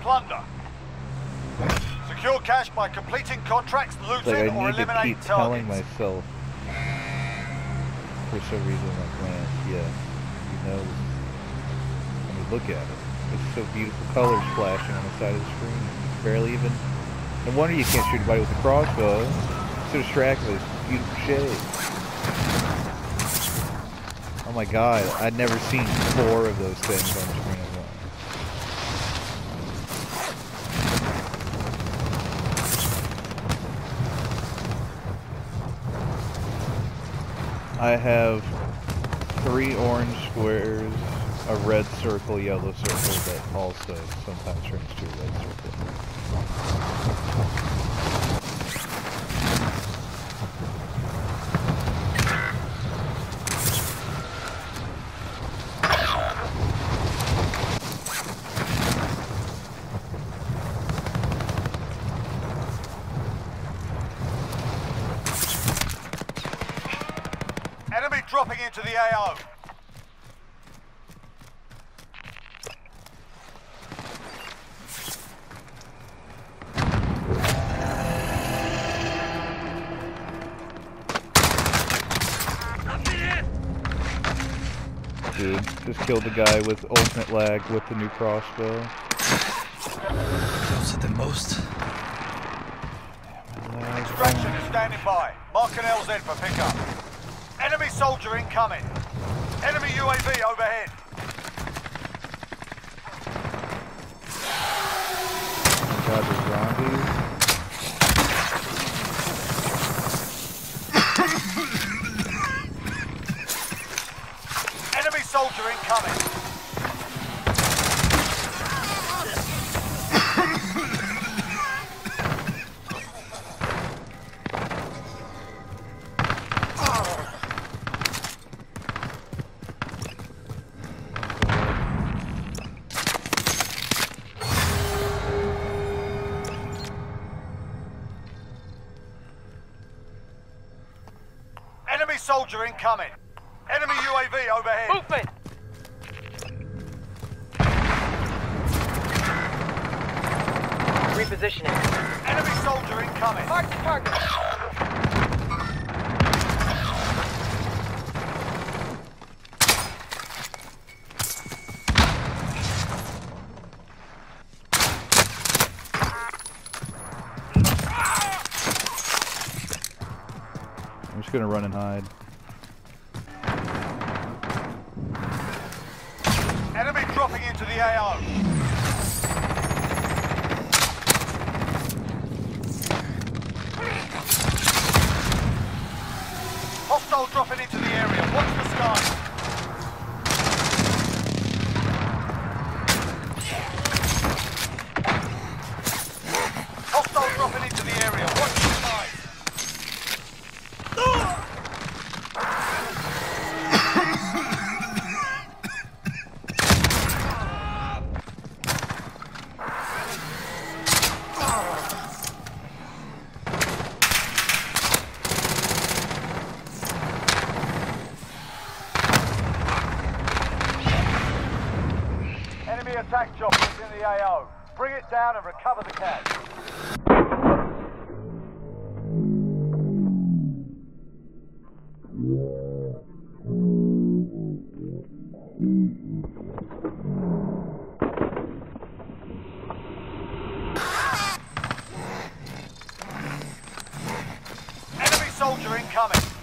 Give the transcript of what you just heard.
Plunder. Secure cash by completing contracts, It's looting, like I or need to eliminating keep telling myself for some reason like man, yeah, you know I mean look at it. It's so beautiful colors flashing on the side of the screen. Barely even no wonder you can't shoot anybody with a crossbow. It's so distracting with this beautiful shade. Oh my god, I'd never seen four of those things on screen at once. I have three orange squares, a red circle, yellow circle that also sometimes turns to a red circle. Enemy dropping into the AO. Dude, just killed the guy with ultimate lag with the new crossbow. Those are the most. Extraction is standing by. Mark an LZ for pickup. Enemy soldier incoming. Enemy UAV overhead. God, the zombies. Enemy soldier incoming. Soldier incoming. Enemy UAV overhead. Movement! Repositioning. Enemy soldier incoming. Mark the target. Just gonna run and hide. Enemy dropping into the AO. Hostile dropping into the area. Watch the sky. Attack is in the AO. Bring it down and recover the cash. Enemy soldier incoming.